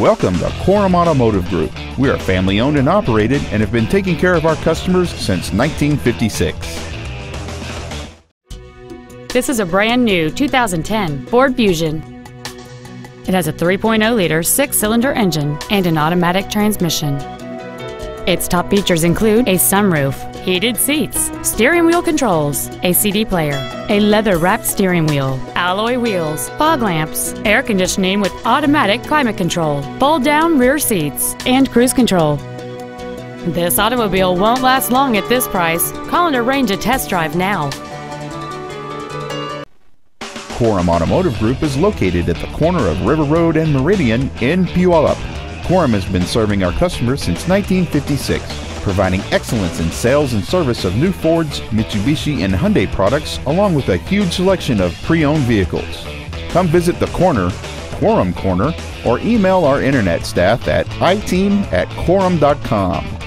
Welcome to Korum Automotive Group. We are family owned and operated and have been taking care of our customers since 1956. This is a brand new 2010 Ford Fusion. It has a 3.0 liter six cylinder engine and an automatic transmission. Its top features include a sunroof, heated seats, steering wheel controls, a CD player, a leather wrapped steering wheel, alloy wheels, fog lamps, air conditioning with automatic climate control, fold down rear seats, and cruise control. This automobile won't last long at this price. Call and arrange a test drive now. Korum Automotive Group is located at the corner of River Road and Meridian in Puyallup. Korum has been serving our customers since 1956, providing excellence in sales and service of new Fords, Mitsubishi, and Hyundai products, along with a huge selection of pre-owned vehicles. Come visit the corner, Korum Corner, or email our internet staff at iteam at korum.com.